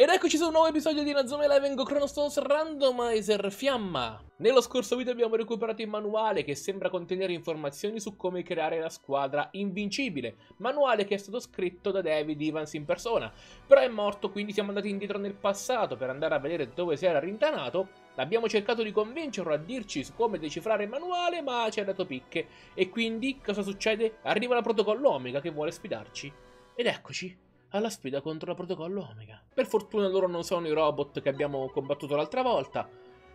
Ed eccoci su un nuovo episodio di Nazome Eleven con Chronostones Randomizer Fiamma. Nello scorso video abbiamo recuperato il manuale che sembra contenere informazioni su come creare la squadra invincibile. Manuale che è stato scritto da David Evans in persona. Però è morto, quindi siamo andati indietro nel passato per andare a vedere dove si era rintanato. Abbiamo cercato di convincerlo a dirci su come decifrare il manuale, ma ci ha dato picche. E quindi cosa succede? Arriva la protocollo Omega che vuole sfidarci. Ed eccoci alla sfida contro la protocollo Omega. Per fortuna loro non sono i robot che abbiamo combattuto l'altra volta.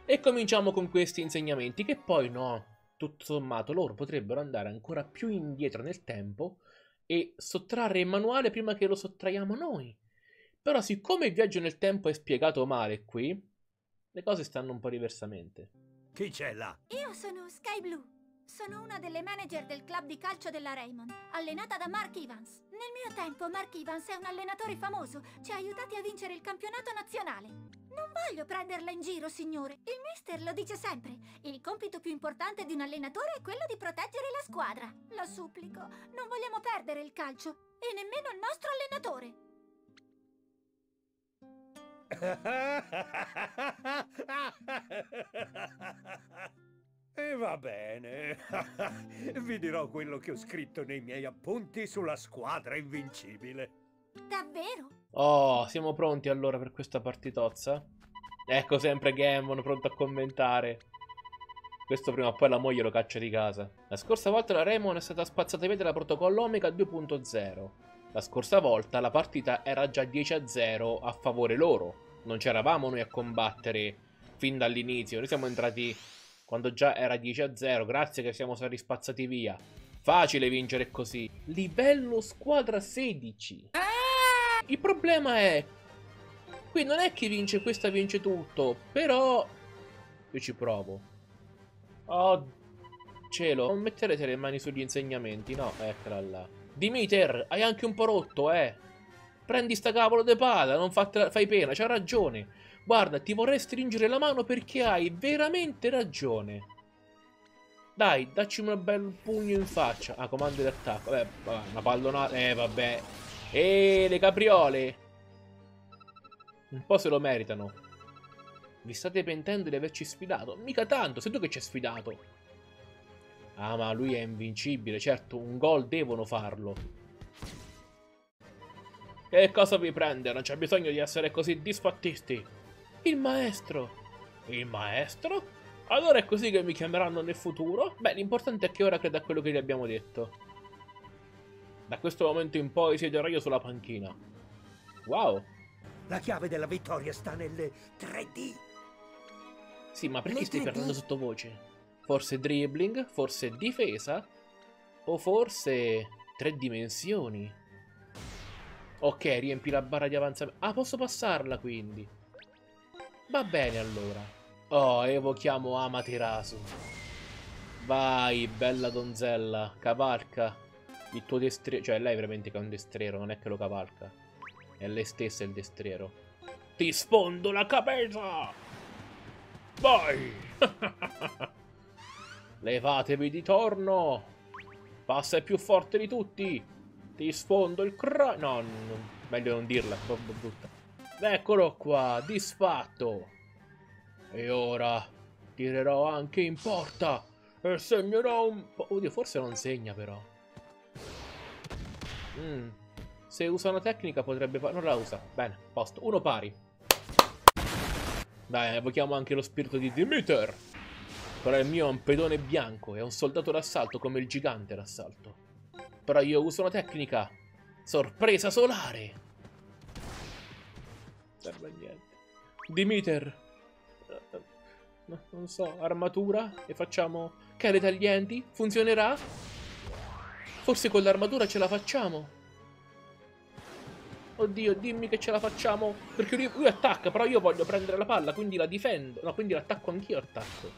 E cominciamo con questi insegnamenti che poi no, tutto sommato loro potrebbero andare ancora più indietro nel tempo e sottrarre il manuale prima che lo sottraiamo noi. Però siccome il viaggio nel tempo è spiegato male qui, le cose stanno un po' diversamente. Chi c'è là? Io sono Sky Blue. Sono una delle manager del club di calcio della Raymond, allenata da Mark Evans. Nel mio tempo Mark Evans è un allenatore famoso, ci ha aiutati a vincere il campionato nazionale. Non voglio prenderla in giro, signore. Il mister lo dice sempre. Il compito più importante di un allenatore è quello di proteggere la squadra. La supplico, non vogliamo perdere il calcio e nemmeno il nostro allenatore. E va bene. Vi dirò quello che ho scritto nei miei appunti sulla squadra invincibile. Davvero? Oh, siamo pronti allora per questa partitozza? Ecco sempre Gammon pronto a commentare. Questo prima o poi la moglie lo caccia di casa. La scorsa volta la Raymond è stata spazzata via dalla protocollo Omega 2.0. La scorsa volta la partita era già 10 0 a favore loro. Non c'eravamo noi a combattere fin dall'inizio. Noi siamo entrati quando già era 10 0. Grazie che siamo stati spazzati via. Facile vincere così. Livello squadra 16. Il problema è... Qui non è chi vince questa vince tutto, però... Io ci provo. Oh, cielo. Non metterete le mani sugli insegnamenti, no? Eccola là. Dimiter, hai anche un po' rotto, eh. Prendi sta cavolo de pala, non fatela, fai pena, c'ha ragione. Guarda, ti vorrei stringere la mano perché hai veramente ragione. Dai, dacci un bel pugno in faccia. Ah, comando di attacco. Vabbè, vabbè, una pallonata. Eh, vabbè. E le capriole. Un po' se lo meritano. Vi state pentendo di averci sfidato? Mica tanto, sei tu che ci hai sfidato. Ah, ma lui è invincibile. Certo, un gol devono farlo. Che cosa vi prende? Non c'è bisogno di essere così disfattisti. Il maestro. Il maestro? Allora è così che mi chiameranno nel futuro? Beh, l'importante è che ora creda a quello che gli abbiamo detto. Da questo momento in poi siederò io sulla panchina. Wow. La chiave della vittoria sta nelle 3D. Sì, ma perché Le stai 3D? parlando sottovoce? Forse dribbling? Forse difesa? O forse tre dimensioni? Ok, riempi la barra di avanzamento. Ah, posso passarla quindi. Va bene allora. Oh, evochiamo Amaterasu. Vai, bella donzella, cavalca il tuo destriero. Cioè, lei veramente che è un destriero, non è che lo cavalca. È lei stessa il destriero. Ti sfondo la cabeza! Vai! Levatevi di torno! Passa è più forte di tutti! Ti sfondo il cra... No, no, meglio non dirla, proprio brutta. Eccolo qua, disfatto! E ora tirerò anche in porta e segnerò un. Oddio, forse non segna però. Mm. Se usa una tecnica potrebbe fare... Non la usa. Bene, posto. Uno pari. Dai, evochiamo anche lo spirito di Demeter. Però il mio è un pedone bianco, è un soldato d'assalto come il gigante d'assalto. Però io uso una tecnica. Sorpresa solare. Serve a niente. No, non so, armatura? E facciamo cale taglienti? Funzionerà? Forse con l'armatura ce la facciamo? Oddio, dimmi che ce la facciamo. Perché lui, lui attacca, però io voglio prendere la palla, quindi la difendo. No, quindi l'attacco anch'io attacco.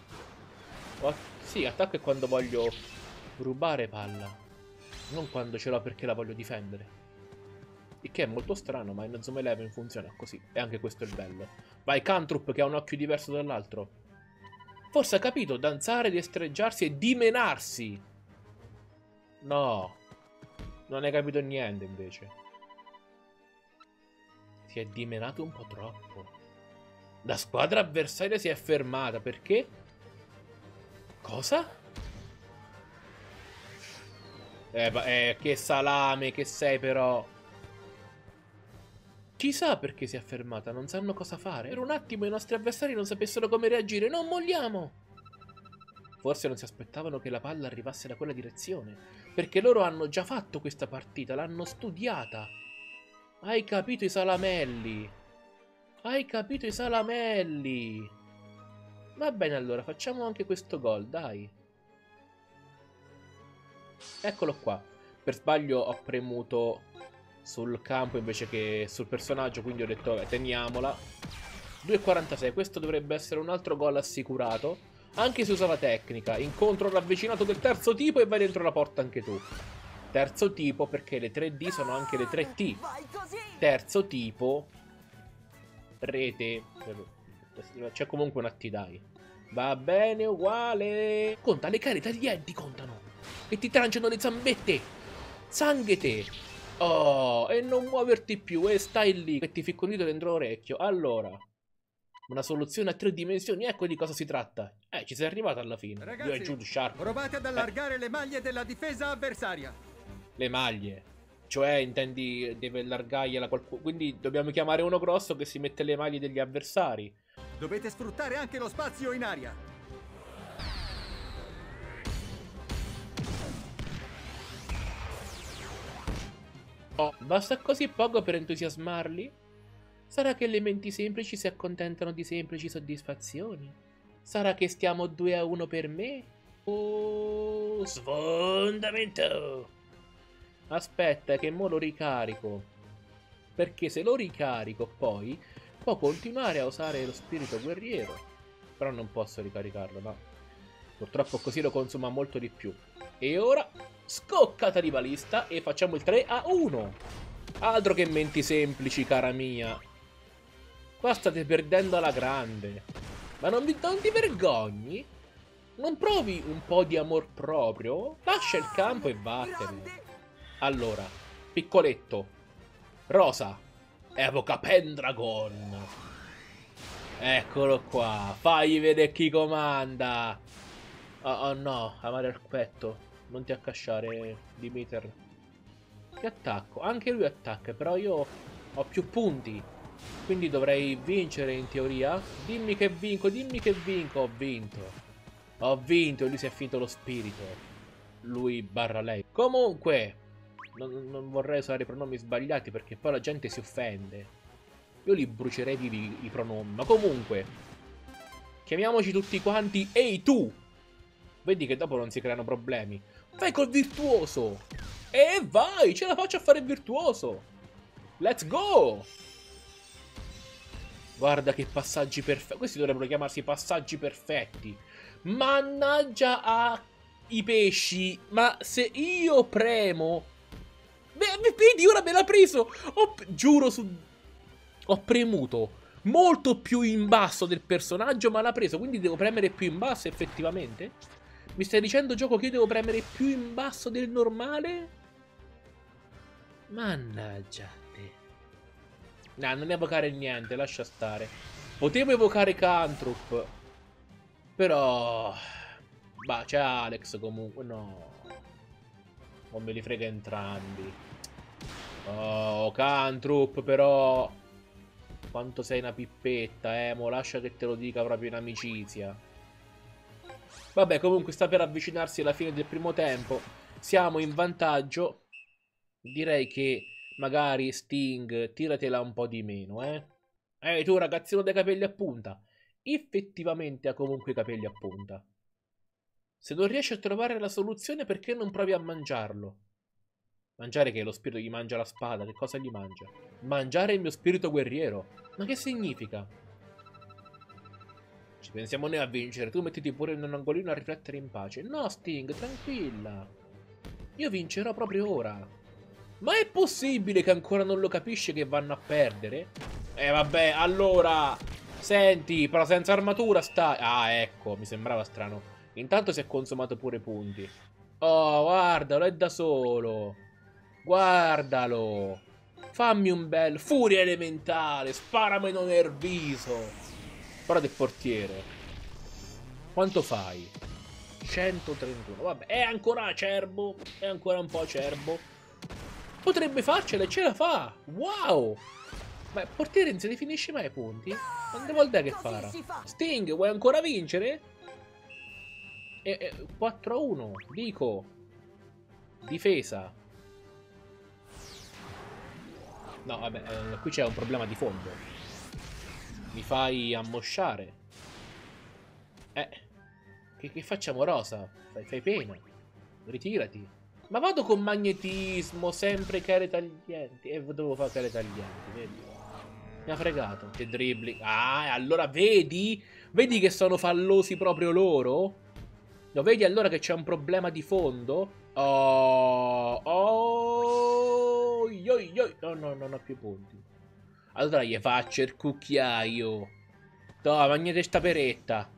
O sì, attacco è quando voglio rubare palla. Non quando ce l'ho perché la voglio difendere. Il che è molto strano, ma in Zoom Eleven funziona così. E anche questo è il bello. Vai, Cantrup, che ha un occhio diverso dall'altro. Forse ha capito danzare, destreggiarsi e dimenarsi. No. Non hai capito niente, invece. Si è dimenato un po' troppo. La squadra avversaria si è fermata perché? Cosa? Eh, eh, che salame che sei però. Chissà perché si è fermata, non sanno cosa fare. Per un attimo i nostri avversari non sapessero come reagire. Non molliamo! Forse non si aspettavano che la palla arrivasse da quella direzione, perché loro hanno già fatto questa partita, l'hanno studiata. Hai capito i salamelli? Hai capito i salamelli? Va bene allora, facciamo anche questo gol, dai. Eccolo qua. Per sbaglio ho premuto sul campo invece che sul personaggio, quindi ho detto vabbè, teniamola. 2,46, questo dovrebbe essere un altro gol assicurato. Anche se usava tecnica, incontro ravvicinato del terzo tipo e vai dentro la porta anche tu. Terzo tipo perché le 3D sono anche le 3T. Terzo tipo, rete, c'è comunque una T dai. Va bene uguale. Conta, le cariche taglienti contano. E ti tranciano le zambette. Sanghete. Oh, e non muoverti più e stai lì che ti ficco un dito dentro l'orecchio. Allora, una soluzione a tre dimensioni, ecco di cosa si tratta. Eh, ci sei arrivato alla fine. Ragazzi, Io e Jude Sharp. Provate ad allargare eh. le maglie della difesa avversaria. Le maglie. Cioè, intendi, deve allargargliela qualcuno. Quindi dobbiamo chiamare uno grosso che si mette le maglie degli avversari. Dovete sfruttare anche lo spazio in aria. Oh, basta così poco per entusiasmarli? Sarà che le menti semplici si accontentano di semplici soddisfazioni? Sarà che stiamo 2 a 1 per me? Oh, sfondamento! Aspetta che mo lo ricarico. Perché se lo ricarico poi può continuare a usare lo spirito guerriero. Però non posso ricaricarlo, no. Purtroppo così lo consuma molto di più. E ora scoccata di balista e facciamo il 3 a 1. Altro che menti semplici, cara mia. Qua state perdendo alla grande. Ma non, vi, non ti vergogni? Non provi un po' di amor proprio? Lascia il campo e vattene. Allora, piccoletto. Rosa. Evoca Pendragon. Eccolo qua. Fai vedere chi comanda. Oh, oh no, amare al petto. Non ti accasciare, Dimiter. Che attacco? Anche lui attacca, però io ho più punti. Quindi dovrei vincere in teoria. Dimmi che vinco, dimmi che vinco. Ho vinto. Ho vinto e lui si è finto lo spirito. Lui barra lei. Comunque, non, non vorrei usare i pronomi sbagliati perché poi la gente si offende. Io li brucerei vivi i pronomi. Ma comunque, chiamiamoci tutti quanti Ehi tu! Vedi che dopo non si creano problemi. Fai col virtuoso! E vai, ce la faccio a fare il virtuoso! Let's go! Guarda che passaggi perfetti. Questi dovrebbero chiamarsi passaggi perfetti. Mannaggia a i pesci. Ma se io premo... Vedi, ora me l'ha preso! Ho... Giuro su... Ho premuto molto più in basso del personaggio, ma l'ha preso. Quindi devo premere più in basso effettivamente? Mi stai dicendo, gioco, che io devo premere più in basso del normale? Mannaggia te. No, non evocare niente, lascia stare. Potevo evocare Cantrup. Però... Bah, c'è Alex comunque. No. Non me li frega entrambi. Oh, Cantrup, però... Quanto sei una pippetta, eh. Mo lascia che te lo dica proprio in amicizia. Vabbè, comunque sta per avvicinarsi alla fine del primo tempo. Siamo in vantaggio. Direi che magari Sting tiratela un po' di meno, eh. Eh, tu ragazzino dai capelli a punta. Effettivamente ha comunque i capelli a punta. Se non riesci a trovare la soluzione, perché non provi a mangiarlo? Mangiare che lo spirito gli mangia la spada, che cosa gli mangia? Mangiare il mio spirito guerriero. Ma che significa? Ci pensiamo noi a vincere. Tu mettiti pure in un angolino a riflettere in pace. No, Sting, tranquilla. Io vincerò proprio ora. Ma è possibile che ancora non lo capisce che vanno a perdere? Eh vabbè, allora... Senti, però senza armatura sta... Ah, ecco, mi sembrava strano. Intanto si è consumato pure punti. Oh, guardalo, è da solo. Guardalo. Fammi un bel furia elementale, sparamelo nel viso. Però del portiere. Quanto fai? 131. Vabbè, è ancora acerbo. È ancora un po' acerbo. Potrebbe farcela e ce la fa. Wow! Ma il portiere non si definisce mai i punti? Quante volte è che farà? Sting, vuoi ancora vincere? E, e, 4 a 1. Dico. Difesa. No, vabbè, eh, qui c'è un problema di fondo. Mi fai ammosciare. Eh. Che, che facciamo, Rosa? Fai, fai, pena. Ritirati. Ma vado con magnetismo, sempre care taglienti. E dovevo fare care taglienti, vedi? Mi ha fregato. Che dribbling. Ah, allora vedi? Vedi che sono fallosi proprio loro? Lo vedi allora che c'è un problema di fondo? Oh, oh, yo, yo. No, no, non ho più punti. Allora gli faccio il cucchiaio. Toma, magnete sta peretta.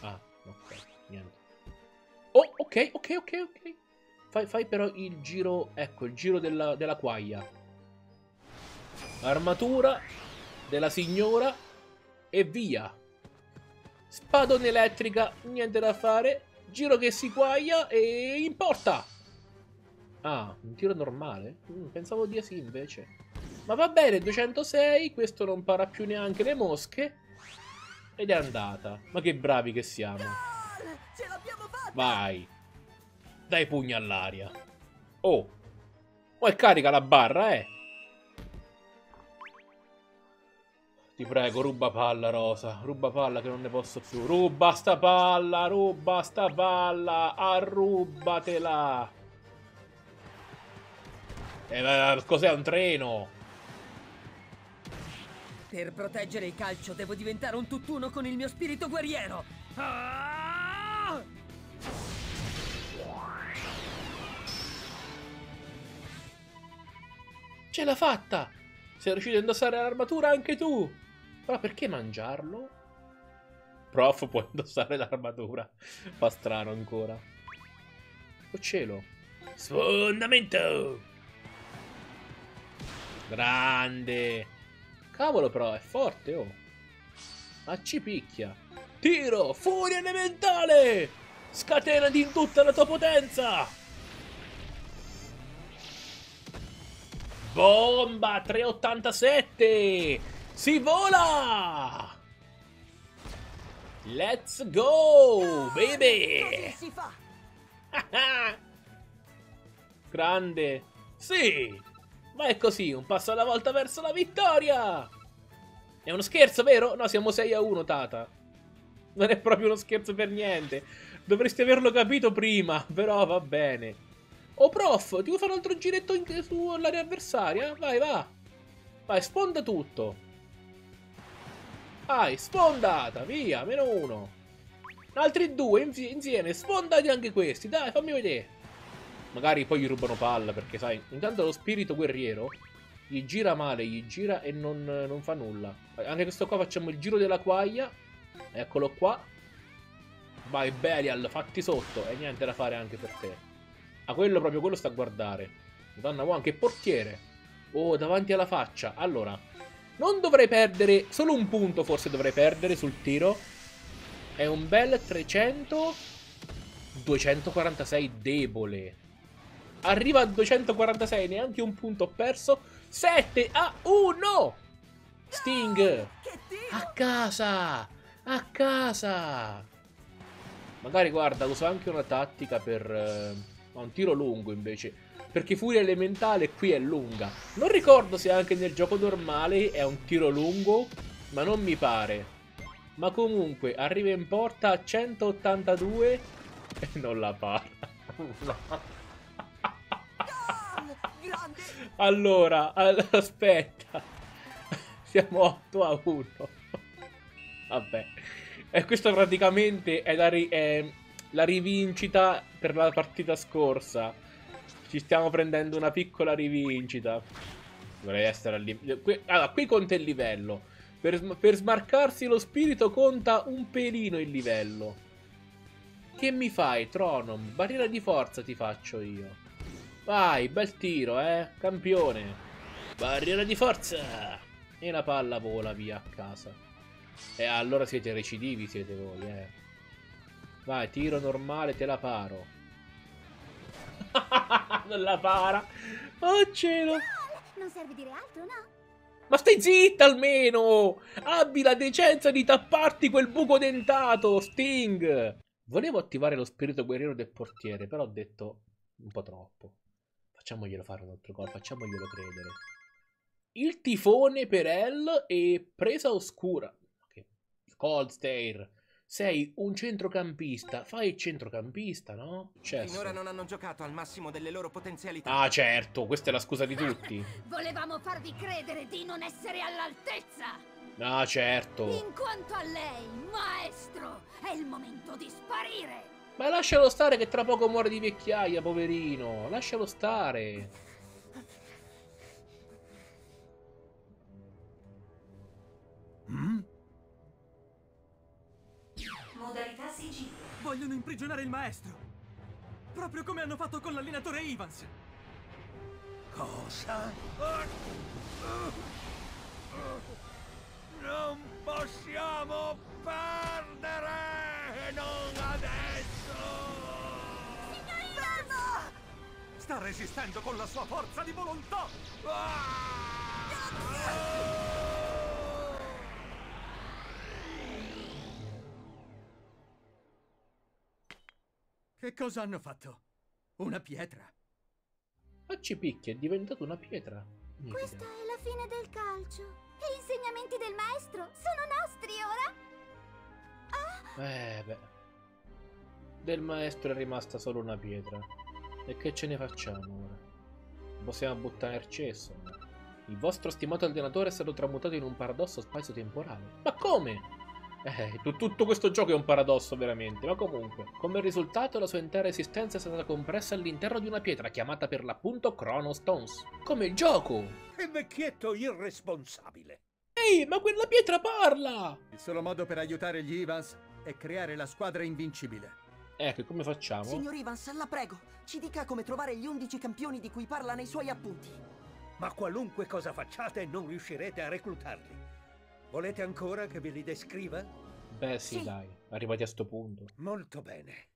Ah, ok, niente. Oh, ok, ok, ok, ok. Fai, fai però il giro, ecco, il giro della, della quaglia. Armatura della signora e via. Spadone elettrica, niente da fare. Giro che si quaglia e in porta. Ah, un tiro normale? Mm, pensavo di sì invece. Ma va bene, 206, questo non para più neanche le mosche. Ed è andata. Ma che bravi che siamo. Vai. Dai pugni all'aria. Oh. Poi carica la barra, eh. Ti prego, ruba palla, Rosa. Ruba palla che non ne posso più. Ruba sta palla, ruba sta palla. Arrubatela. Eh, cos'è un treno? Per proteggere il calcio devo diventare un tutt'uno con il mio spirito guerriero. Ah! Ce l'ha fatta! Sei riuscito a indossare l'armatura anche tu! Però perché mangiarlo? Prof può indossare l'armatura. Fa strano ancora. Oh cielo. Sfondamento! Grande! Cavolo però, è forte, oh. Ma ci picchia. Tiro! Furia elementale! Scatenati in tutta la tua potenza! Bomba 387! Si vola! Let's go, baby! Grande! Sì! Ma è così, un passo alla volta verso la vittoria! È uno scherzo, vero? No, siamo 6 a 1, Tata. Non è proprio uno scherzo per niente. Dovresti averlo capito prima, però va bene. Oh, prof, ti vuoi fare un altro giretto sull'area avversaria? Vai, va. Vai, sponda tutto. Vai, spondata, via, meno uno. Altri due insieme, sfondati anche questi. Dai, fammi vedere. Magari poi gli rubano palla, perché sai, intanto lo spirito guerriero gli gira male, gli gira e non, non fa nulla. Anche questo qua facciamo il giro della quaglia. Eccolo qua. Vai, Belial, fatti sotto. E niente da fare anche per te. Ah, quello proprio, quello sta a guardare. Madonna, wow, anche portiere. Oh, davanti alla faccia. Allora, non dovrei perdere... Solo un punto forse dovrei perdere sul tiro. È un bel 300... 246 debole. Arriva a 246, neanche un punto ho perso. 7 a 1! Sting! A casa! A casa! Magari, guarda, uso anche una tattica per... Eh ma un tiro lungo invece. Perché Furia Elementale qui è lunga. Non ricordo se anche nel gioco normale è un tiro lungo, ma non mi pare. Ma comunque arriva in porta a 182 e non la para. allora, aspetta. Siamo 8 a 1. Vabbè. E questo praticamente è la, è la rivincita per la partita scorsa. Ci stiamo prendendo una piccola rivincita. Dovrei essere al livello. Allora, qui conta il livello. Per, per smarcarsi lo spirito conta un pelino il livello. Che mi fai, Tronom? Barriera di forza ti faccio io. Vai, bel tiro, eh. Campione. Barriera di forza. E la palla vola via a casa. E allora siete recidivi, siete voi, eh. Vai, tiro normale, te la paro. non la para. Oh cielo. Non serve dire altro, no? Ma stai zitta almeno! Abbi la decenza di tapparti quel buco dentato, Sting! Volevo attivare lo spirito guerriero del portiere, però ho detto un po' troppo. Facciamoglielo fare un altro gol, facciamoglielo credere. Il tifone per El e presa oscura. Cold Stare. Sei un centrocampista, fai il centrocampista, no? Cesso. Finora non hanno giocato al massimo delle loro potenzialità. Ah, certo, questa è la scusa di tutti. Volevamo farvi credere di non essere all'altezza! Ah, certo. In quanto a lei, maestro, è il momento di sparire! Ma lascialo stare che tra poco muore di vecchiaia, poverino. Lascialo stare. Mm? Modalità sigillo. Vogliono imprigionare il maestro. Proprio come hanno fatto con l'allenatore Evans. Cosa? Non possiamo perdere! Non adesso! Ferma! Sta resistendo con la sua forza di volontà! Che cosa hanno fatto? Una pietra. Facci picchi, è diventato una pietra. Questa è la fine del calcio. E gli insegnamenti del maestro sono nostri ora? Eh, beh. Del maestro è rimasta solo una pietra. E che ce ne facciamo ora? Possiamo cesso. no? Il vostro stimato allenatore è stato tramutato in un paradosso spazio-temporale. Ma come? Eh, tu- tutto questo gioco è un paradosso veramente, ma comunque. Come risultato la sua intera esistenza è stata compressa all'interno di una pietra chiamata per l'appunto Chrono Stones. Come il gioco! Il vecchietto irresponsabile! Ehi, ma quella pietra parla! Il solo modo per aiutare gli Evans è creare la squadra invincibile. Ecco, come facciamo? Signor Evans, la prego, ci dica come trovare gli 11 campioni di cui parla nei suoi appunti. Ma qualunque cosa facciate non riuscirete a reclutarli. Volete ancora che ve li descriva? Beh, sì, Sì. dai, arrivati a sto punto. Molto bene.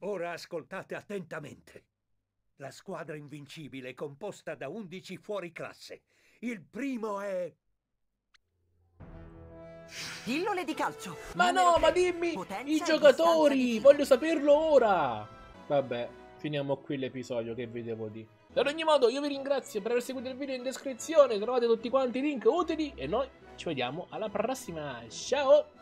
Ora ascoltate attentamente. La squadra invincibile è composta da 11 fuori classe. Il primo è... Pillole di calcio. Ma no, ma dimmi potenza i giocatori! Voglio saperlo ora! Vabbè, finiamo qui l'episodio, che vi devo dire. Ad ogni modo, io vi ringrazio per aver seguito il video in descrizione, trovate tutti quanti i link utili e noi ci vediamo alla prossima. Ciao!